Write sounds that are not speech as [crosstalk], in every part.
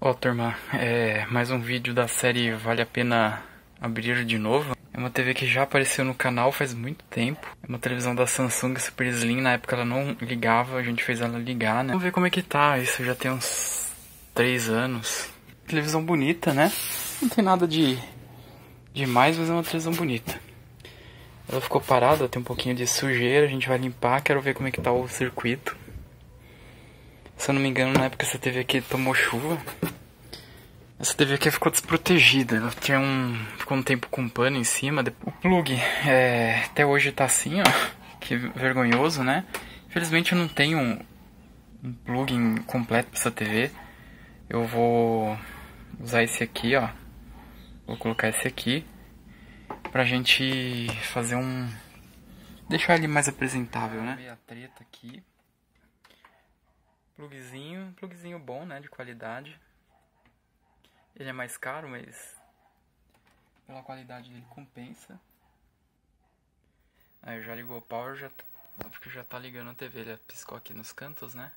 Ó, turma, é mais um vídeo da série Vale a Pena Abrir de Novo. É uma TV que já apareceu no canal faz muito tempo. É uma televisão da Samsung Super Slim, na época ela não ligava, a gente fez ela ligar, né? Vamos ver como é que tá, isso já tem uns 3 anos. Televisão bonita, né? Não tem nada de demais, mas é uma televisão bonita. Ela ficou parada, tem um pouquinho de sujeira, a gente vai limpar, quero ver como é que tá o circuito. Se eu não me engano, na época essa TV aqui tomou chuva. Essa TV aqui ficou desprotegida. Ela tinha um. ficou um tempo com pano em cima. O plug é, até hoje tá assim, ó. Que vergonhoso, né? Infelizmente eu não tenho um, um plugin completo pra essa TV. Eu vou usar esse aqui, ó. Vou colocar esse aqui. Pra gente fazer um. Deixar ele mais apresentável, né? A treta aqui. Plugzinho, plugzinho bom, né, de qualidade. Ele é mais caro, mas pela qualidade dele compensa. Aí já ligou o power, já acho que já tá ligando a TV, ele piscou aqui nos cantos, né?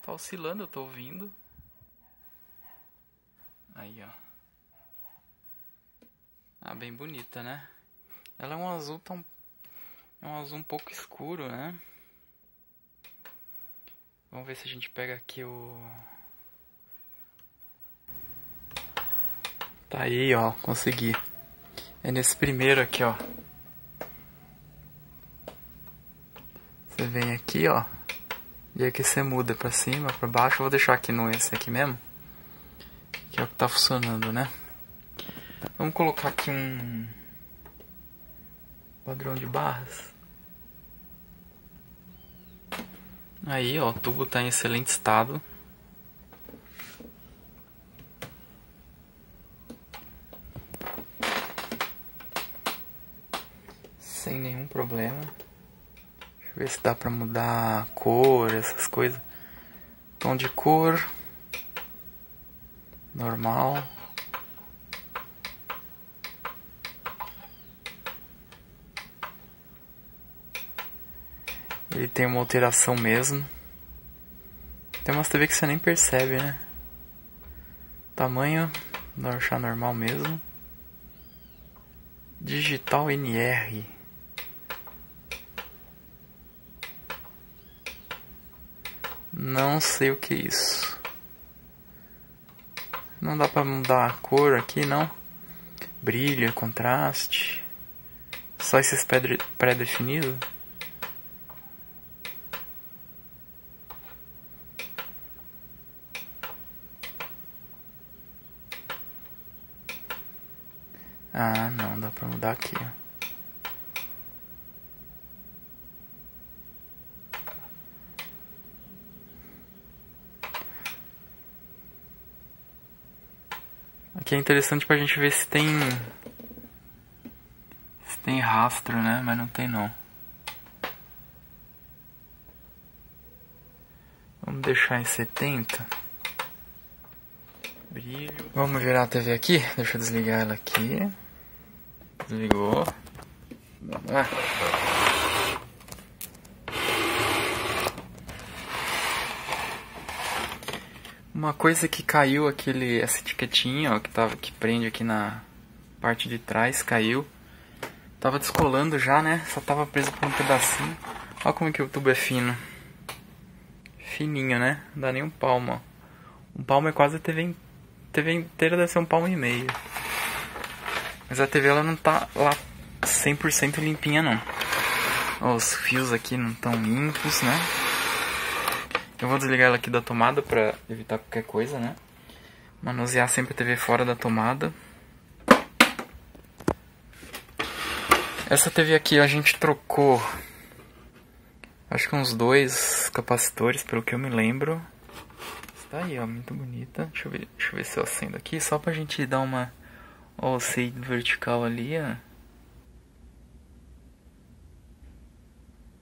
Tá oscilando, eu tô ouvindo. Aí, ó. Ah, bem bonita, né? Ela é um azul tão é um azul um pouco escuro, né? Vamos ver se a gente pega aqui o... Tá aí, ó, consegui. É nesse primeiro aqui, ó. Você vem aqui, ó. E aqui você muda pra cima, pra baixo. Eu vou deixar aqui no esse aqui mesmo. Que é o que tá funcionando, né? Vamos colocar aqui um padrão de barras. Aí, ó, o tubo está em excelente estado. Sem nenhum problema. Deixa eu ver se dá pra mudar a cor, essas coisas. Tom de cor. Normal. Ele tem uma alteração mesmo. Tem umas TV que você nem percebe, né? Tamanho, achar normal mesmo. Digital NR. Não sei o que é isso. Não dá pra mudar a cor aqui, não. Brilho, contraste. Só esses pré-definidos. Ah, não, dá pra mudar aqui. Aqui é interessante pra gente ver se tem... Se tem rastro, né? Mas não tem não. Vamos deixar em 70. Brilho. Vamos virar a TV aqui? Deixa eu desligar ela aqui. Desligou. Ah. Uma coisa que caiu aquele essa etiquetinha, ó, que tava que prende aqui na parte de trás, caiu. Tava descolando já, né? Só tava preso por um pedacinho. Olha como é que o tubo é fino. Fininho, né? Não dá nem um palmo, ó. Um palmo é quase a TV, TV inteira deve ser um palmo e meio. Mas a TV ela não tá lá 100% limpinha não. Os fios aqui não estão limpos, né? Eu vou desligar ela aqui da tomada para evitar qualquer coisa, né? Manusear sempre a TV fora da tomada. Essa TV aqui a gente trocou acho que uns dois capacitores, pelo que eu me lembro. Está aí, ó, muito bonita. Deixa eu ver, deixa eu ver se eu acendo aqui, só pra gente dar uma Ó, o seio vertical ali, ó.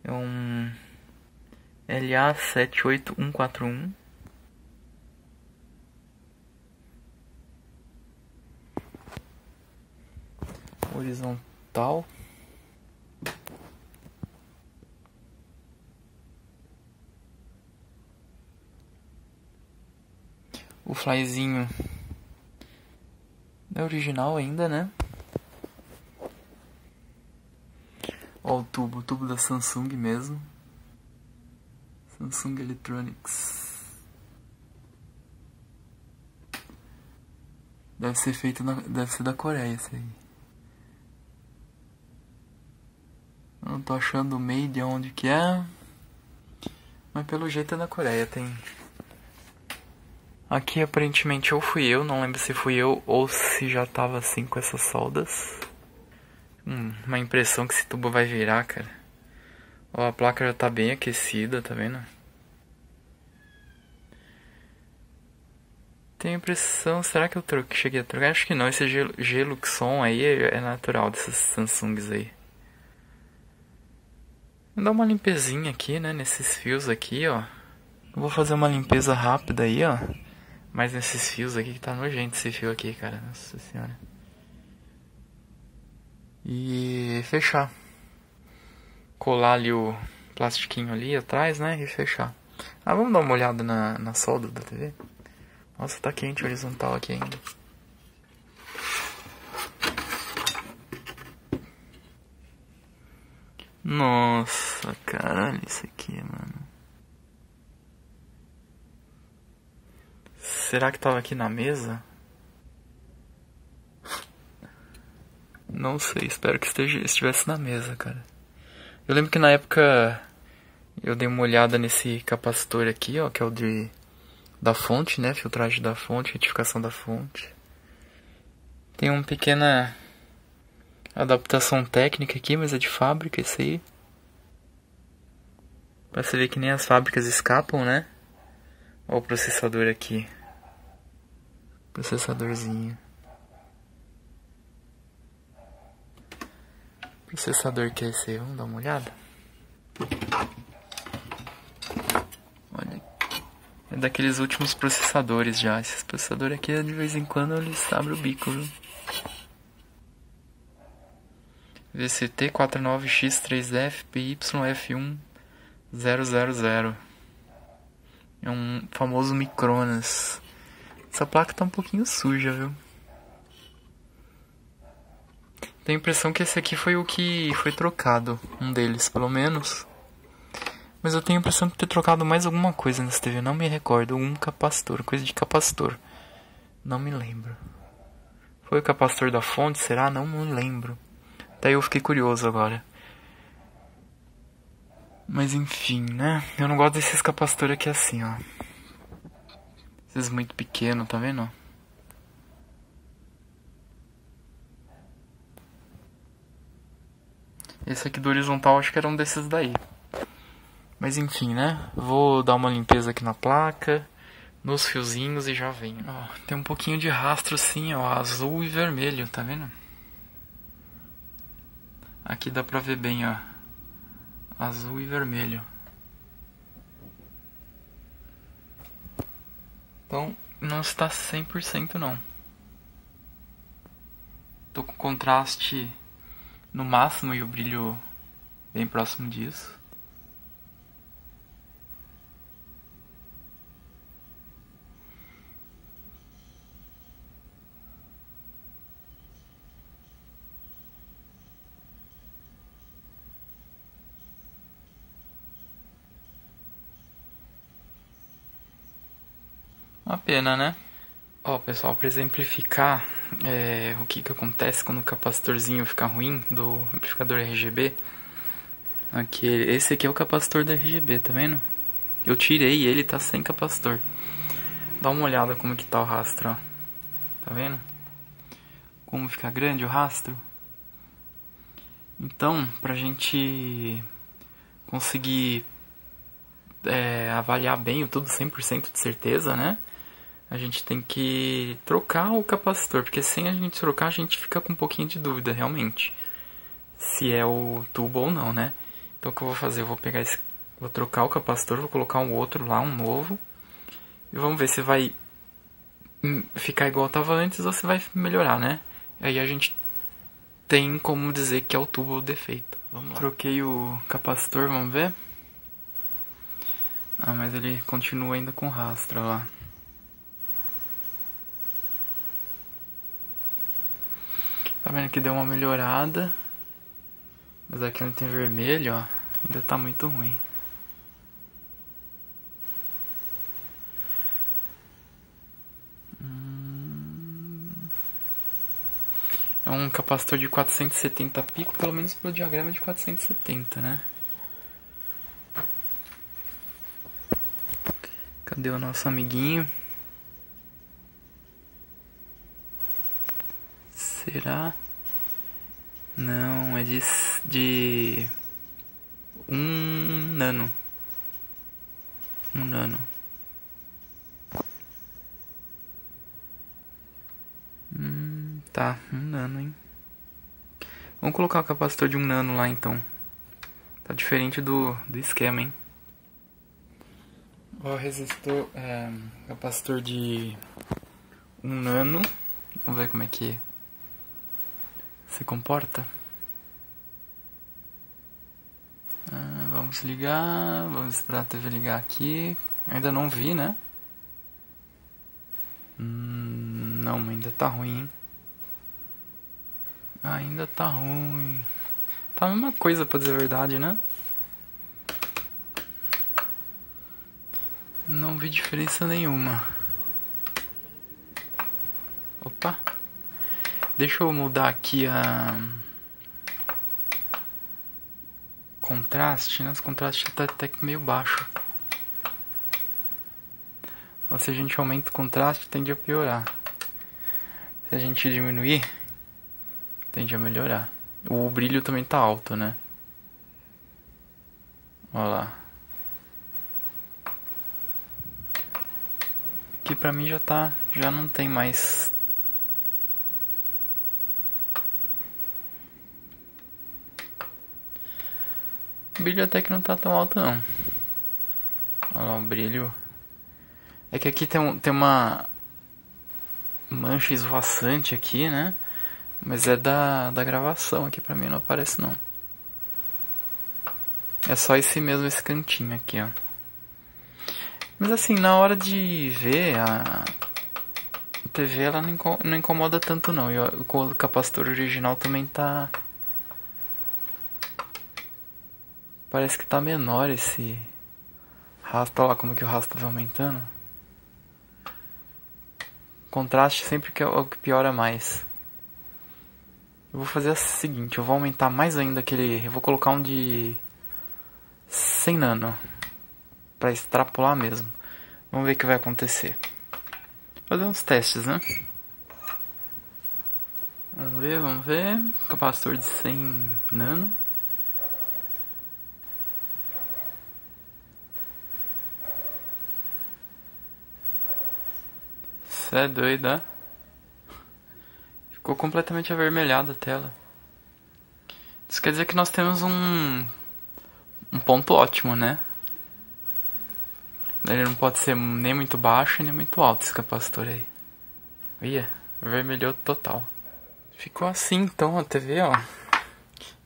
É um LA78141. Horizontal. O flyzinho é original ainda, né? Ó o tubo, o tubo da Samsung mesmo. Samsung Electronics. Deve ser feito na, deve ser da Coreia esse aí. Não tô achando o made onde que é. Mas pelo jeito é da Coreia, tem. Aqui aparentemente ou fui eu, não lembro se fui eu ou se já tava assim com essas soldas. Hum, uma impressão que esse tubo vai virar, cara. Ó, a placa já tá bem aquecida, tá vendo? Tenho a impressão, será que eu troquei, cheguei a trocar? Acho que não, esse gelo, som aí é, é natural desses Samsungs aí. Vou dar uma limpezinha aqui, né, nesses fios aqui, ó. Vou fazer uma limpeza rápida aí, ó. Mas nesses fios aqui que tá nojento esse fio aqui, cara. Nossa senhora. E fechar. Colar ali o plastiquinho ali atrás, né, e fechar. Ah, vamos dar uma olhada na, na solda da TV? Nossa, tá quente horizontal aqui ainda. Nossa, caralho, isso aqui, mano. Será que tava aqui na mesa? Não sei, espero que esteja, estivesse na mesa, cara. Eu lembro que na época eu dei uma olhada nesse capacitor aqui, ó, que é o de da fonte, né? Filtragem da fonte, retificação da fonte. Tem uma pequena adaptação técnica aqui, mas é de fábrica isso aí. Pra você ver que nem as fábricas escapam, né? Olha o processador aqui. Processadorzinho. Processador que é esse? Vamos dar uma olhada? É daqueles últimos processadores já. Esses processadores aqui, de vez em quando, eles abrem o bico, viu? VCT 49X3F PYF1000. É um famoso Micronas. Essa placa tá um pouquinho suja, viu? Tenho a impressão que esse aqui foi o que foi trocado. Um deles, pelo menos. Mas eu tenho a impressão de ter trocado mais alguma coisa nessa TV. Não me recordo. Um capacitor. Coisa de capacitor. Não me lembro. Foi o capacitor da fonte? Será? Não me lembro. Daí eu fiquei curioso agora. Mas enfim, né? Eu não gosto desses capacitores aqui assim, ó. Esses muito pequenos, tá vendo? Esse aqui do horizontal acho que era um desses daí. Mas enfim, né? Vou dar uma limpeza aqui na placa, nos fiozinhos e já venho. Ó, tem um pouquinho de rastro sim, ó, azul e vermelho, tá vendo? Aqui dá pra ver bem, ó. Azul e vermelho. Então, não está 100% não. Tô com contraste no máximo e o brilho bem próximo disso. Uma pena, né? Ó, pessoal, para exemplificar é, o que, que acontece quando o capacitorzinho fica ruim do amplificador RGB. Aqui, esse aqui é o capacitor da RGB, tá vendo? Eu tirei ele, tá sem capacitor. Dá uma olhada como que tá o rastro, ó. Tá vendo? Como fica grande o rastro. Então, pra gente conseguir é, avaliar bem o tudo 100% de certeza, né? A gente tem que trocar o capacitor, porque sem a gente trocar a gente fica com um pouquinho de dúvida realmente se é o tubo ou não, né? Então o que eu vou fazer? Eu vou pegar esse, vou trocar o capacitor, vou colocar um outro lá, um novo, e vamos ver se vai ficar igual estava antes ou se vai melhorar, né? Aí a gente tem como dizer que é o tubo o defeito. Vamos lá. Troquei o capacitor, vamos ver. Ah, mas ele continua ainda com rastro lá. Tá vendo que deu uma melhorada. Mas aqui onde tem vermelho, ó, ainda tá muito ruim. É um capacitor de 470 pico, pelo menos pelo diagrama de 470, né? Cadê o nosso amiguinho? Será? Não, é de, de um nano. Um nano. Hum, tá, um nano, hein? Vamos colocar o capacitor de um nano lá então. Tá diferente do, do esquema, hein? O resistor, é, capacitor de um nano. Vamos ver como é que se comporta. Ah, vamos ligar, vamos esperar a TV ligar aqui. Ainda não vi, né? Hum, não, ainda tá ruim. Ainda tá ruim. Tá a mesma coisa pra dizer a verdade, né? Não vi diferença nenhuma. Opa. Deixa eu mudar aqui a contraste, né? Esse contraste tá até que meio baixo. Se a gente aumenta o contraste, tende a piorar. Se a gente diminuir, tende a melhorar. O brilho também tá alto, né? Olha lá. Aqui pra mim já tá, já não tem mais O brilho até que não tá tão alto não. Olha lá o brilho. É que aqui tem, um, tem uma mancha esvoaçante aqui, né? Mas é da, da gravação aqui pra mim não aparece não. É só esse mesmo, esse cantinho aqui, ó. Mas assim, na hora de ver a, TV ela não incomoda tanto não. E o capacitor original também tá Parece que tá menor esse rastro. Olha lá como que o rastro vai aumentando. Contraste sempre que é o que piora mais. Eu vou fazer o seguinte, eu vou aumentar mais ainda aquele... Eu vou colocar um de 100 nano. Pra extrapolar mesmo. Vamos ver o que vai acontecer. Fazer uns testes, né? Vamos ver, vamos ver. Capacitor de 100 nano. É doida. Ficou completamente avermelhada a tela. Isso quer dizer que nós temos um um ponto ótimo, né? Ele não pode ser nem muito baixo nem muito alto esse capacitor aí. Ia, vermelhou total. Ficou assim então a TV, ó.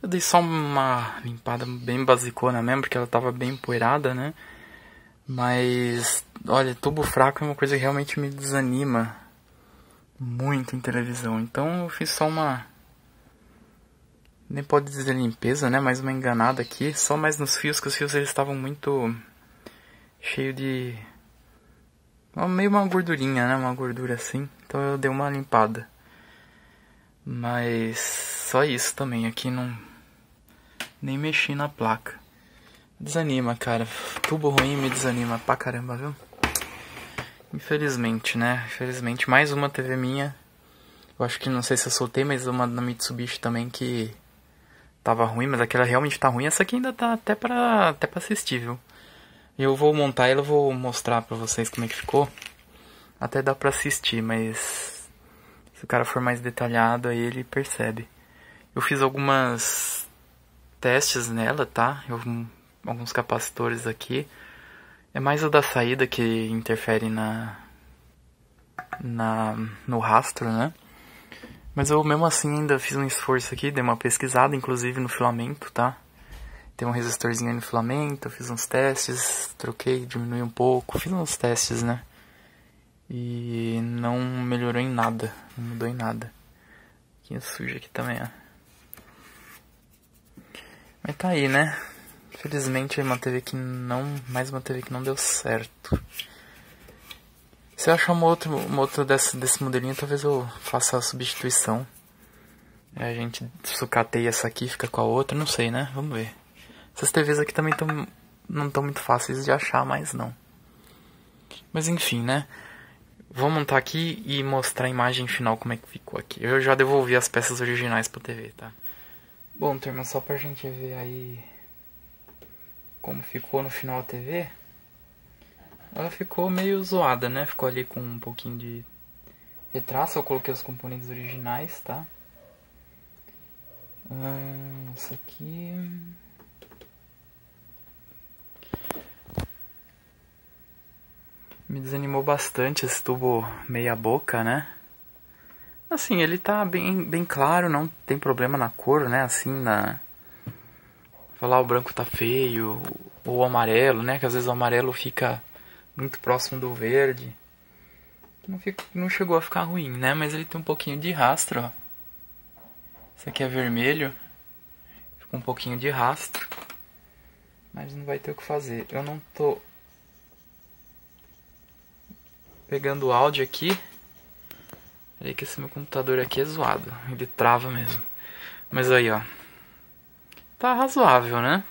Eu dei só uma limpada bem basicona mesmo, porque ela tava bem empoeirada, né? Mas, olha, tubo fraco é uma coisa que realmente me desanima muito em televisão. Então eu fiz só uma. Nem pode dizer limpeza, né? Mais uma enganada aqui. Só mais nos fios, que os fios eles estavam muito. cheio de. meio uma gordurinha, né? Uma gordura assim. Então eu dei uma limpada. Mas só isso também. Aqui não. Nem mexi na placa. Desanima, cara. Tubo ruim me desanima pra caramba, viu? Infelizmente, né? Infelizmente, mais uma TV minha. Eu acho que não sei se eu soltei, mas uma da Mitsubishi também que tava ruim, mas aquela realmente tá ruim. Essa aqui ainda tá até pra, até pra assistir, viu? Eu vou montar ela, vou mostrar pra vocês como é que ficou. Até dá pra assistir, mas se o cara for mais detalhado aí ele percebe. Eu fiz algumas testes nela, tá? Eu alguns capacitores aqui. É mais o da saída que interfere na, na no rastro, né? Mas eu mesmo assim ainda fiz um esforço aqui, dei uma pesquisada, inclusive no filamento, tá? Tem um resistorzinho no filamento, fiz uns testes, troquei, diminui um pouco, fiz uns testes, né? E não melhorou em nada, não mudou em nada. pouquinho sujo aqui também, ó. Mas tá aí, né? Infelizmente é uma TV que não. Mais uma TV que não deu certo. Se eu achar uma outra, uma outra desse, desse modelinho, talvez eu faça a substituição. A gente sucateia essa aqui fica com a outra, não sei, né? Vamos ver. Essas TVs aqui também tão, não estão muito fáceis de achar, mas não. Mas enfim, né? Vou montar aqui e mostrar a imagem final como é que ficou aqui. Eu já devolvi as peças originais pra TV, tá? Bom, turma, só pra gente ver aí como ficou no final a TV. Ela ficou meio zoada, né? Ficou ali com um pouquinho de retraço. Eu coloquei os componentes originais, tá? Hum, isso aqui... Me desanimou bastante esse tubo meia boca, né? Assim, ele tá bem, bem claro, não tem problema na cor, né? Assim, na... Falar o branco tá feio, ou o amarelo, né? Que às vezes o amarelo fica muito próximo do verde. Não, fica, não chegou a ficar ruim, né? Mas ele tem um pouquinho de rastro, ó. Esse aqui é vermelho. Fica um pouquinho de rastro. Mas não vai ter o que fazer. Eu não tô pegando o áudio aqui. Peraí que esse meu computador aqui é zoado. Ele trava mesmo. Mas aí, ó. Tá razoável, né?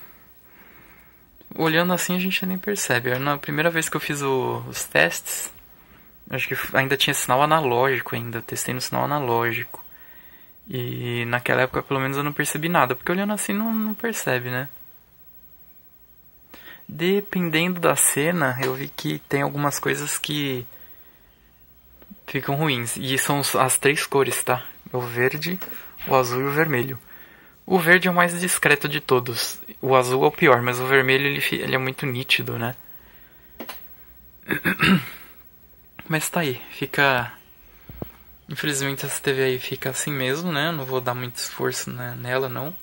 Olhando assim a gente nem percebe. Na primeira vez que eu fiz o, os testes, acho que ainda tinha sinal analógico ainda. Testei no sinal analógico. E naquela época pelo menos eu não percebi nada. Porque olhando assim não, não percebe, né? Dependendo da cena, eu vi que tem algumas coisas que ficam ruins. E são as três cores, tá? O verde, o azul e o vermelho. O verde é o mais discreto de todos. O azul é o pior, mas o vermelho ele, ele é muito nítido, né? [clears throat] Mas tá aí, fica. Infelizmente essa TV aí fica assim mesmo, né? Não vou dar muito esforço né, nela, não.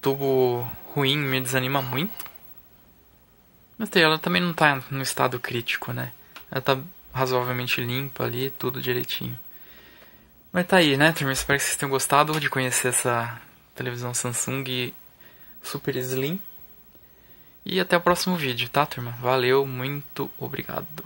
Tubo ruim me desanima muito. Mas ela também não tá no estado crítico, né? Ela tá razoavelmente limpa ali, tudo direitinho. Mas tá aí, né, turma? Espero que vocês tenham gostado de conhecer essa televisão Samsung Super Slim. E até o próximo vídeo, tá, turma? Valeu, muito obrigado.